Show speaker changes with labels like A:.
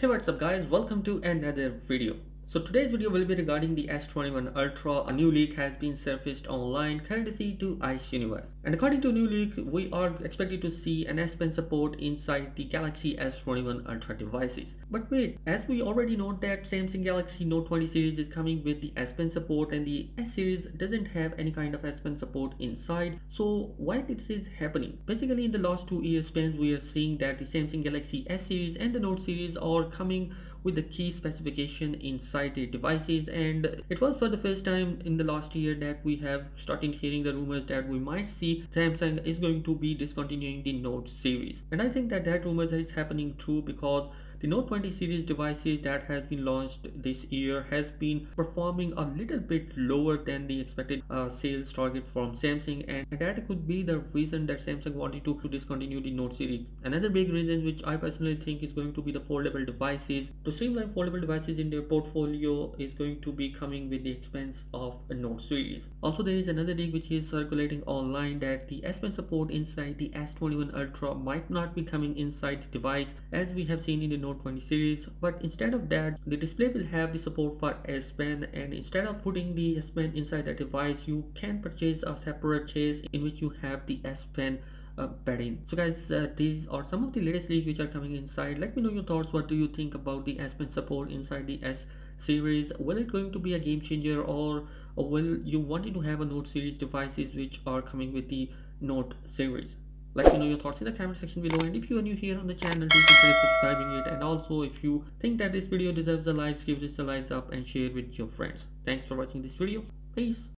A: Hey what's up guys welcome to another video. So today's video will be regarding the S21 Ultra. A new leak has been surfaced online courtesy to Ice Universe. And according to new leak, we are expected to see an S Pen support inside the Galaxy S21 Ultra devices. But wait, as we already know that Samsung Galaxy Note 20 series is coming with the S Pen support and the S series doesn't have any kind of S Pen support inside. So why this is happening? Basically in the last two years spans we are seeing that the Samsung Galaxy S series and the Note series are coming with the key specification inside the devices. And it was for the first time in the last year that we have started hearing the rumors that we might see Samsung is going to be discontinuing the Note series. And I think that that rumors is happening true because the Note 20 series devices that has been launched this year has been performing a little bit lower than the expected uh, sales target from Samsung and that could be the reason that Samsung wanted to, to discontinue the Note series. Another big reason which I personally think is going to be the foldable devices. To streamline foldable devices in their portfolio is going to be coming with the expense of a Note series. Also there is another leak which is circulating online that the S Pen support inside the S21 Ultra might not be coming inside the device as we have seen in the Note 20 series but instead of that the display will have the support for S Pen and instead of putting the S Pen inside the device you can purchase a separate case in which you have the S Pen uh, bedding so guys uh, these are some of the latest leaks which are coming inside. Let me know your thoughts. What do you think about the S Pen support inside the S series? Will it going to be a game changer or, or will you wanting to have a note series devices which are coming with the note series let me know your thoughts in the comment section below. And if you are new here on the channel do consider subscribing it. And also if you think that this video deserves a like give this a likes up and share with your friends. Thanks for watching this video. Peace